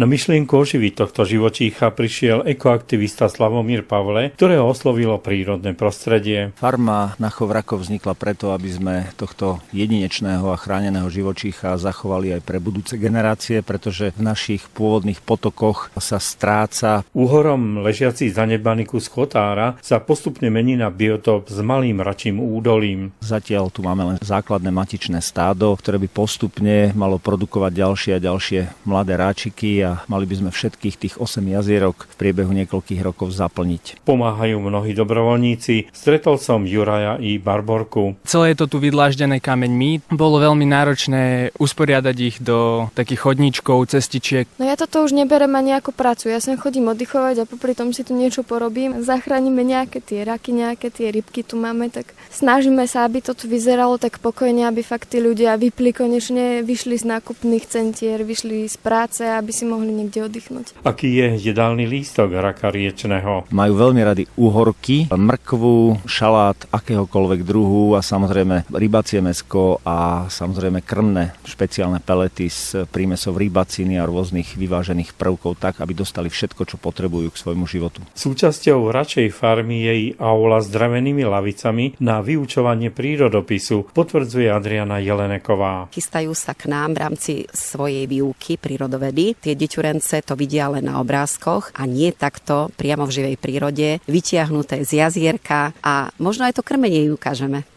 Na myšlienku oživiť tohto živočícha prišiel ekoaktivista Slavomír Pavle, ktorého oslovilo prírodné prostredie. Farma na Chovrakov vznikla preto, aby sme tohto jedinečného a chráneného živočícha zachovali aj pre budúce generácie, pretože v našich pôvodných potokoch sa stráca. Úhorom ležiaci zanebaný kus chotára sa postupne mení na biotop s malým račím údolím. Zatiaľ tu máme len základné matičné stádo, ktoré by postupne malo produkovať ďalšie a ďalšie mladé ráčiky a mali by sme všetkých tých 8 jazierok v priebehu niekoľkých rokov zaplniť. Pomáhajú mnohí dobrovoľníci. Stretol som Juraja i Barborku. Celé je to tu vydláždené kameňmi. Bolo veľmi náročné usporiadať ich do takých chodníčkov, cestičiek. No ja toto už neberem ani ako prácu. Ja sem chodím oddychovať a popri tom si tu niečo porobím. Zachránime nejaké tie raky, nejaké tie rybky tu máme, tak snažíme sa, aby to tu vyzeralo tak pokojne, aby fakt tí ľudia vypli konečne, vyšli z nákupných centier, vyšli z práce, aby si mohli niekde oddychnúť. Aký je jedálny lístok raka riečného? Majú veľmi rady uhorky, mrkvu, šalát akéhokoľvek druhu a samozrejme rybacie mesko a samozrejme krmné špeciálne pelety z prímesov rybaciny a rôznych vyvážených prvkov tak, aby dostali všetko, čo potrebujú k svojmu životu. Súčasťou račej farmy je i aula s drevenými lavicami na vyučovanie prírodopisu, potvrdzuje Adriana Jeleneková. Chystajú sa k nám v rámci svojej výuky prírodovedy. Tie deťurence to vidia len na obrázkoch a nie takto priamo v živej prírode, vytiahnuté z jazierka a možno aj to krmenie ju ukážeme.